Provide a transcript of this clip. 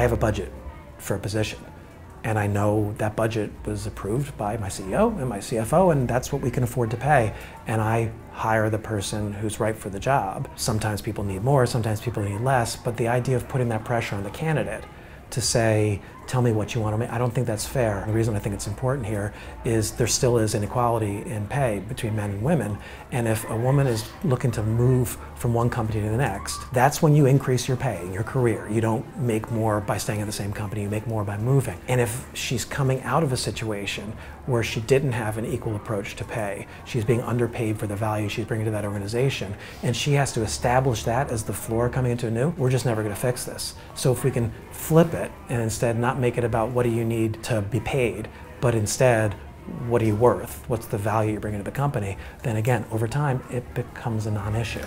have a budget for a position. And I know that budget was approved by my CEO and my CFO, and that's what we can afford to pay. And I hire the person who's right for the job. Sometimes people need more, sometimes people need less, but the idea of putting that pressure on the candidate to say, tell me what you want to make. I don't think that's fair. The reason I think it's important here is there still is inequality in pay between men and women. And if a woman is looking to move from one company to the next, that's when you increase your pay in your career. You don't make more by staying at the same company, you make more by moving. And if she's coming out of a situation where she didn't have an equal approach to pay, she's being underpaid for the value she's bringing to that organization, and she has to establish that as the floor coming into a new, we're just never going to fix this. So if we can flip it and instead not make it about what do you need to be paid, but instead, what are you worth? What's the value you're bringing to the company? Then again, over time, it becomes a non issue.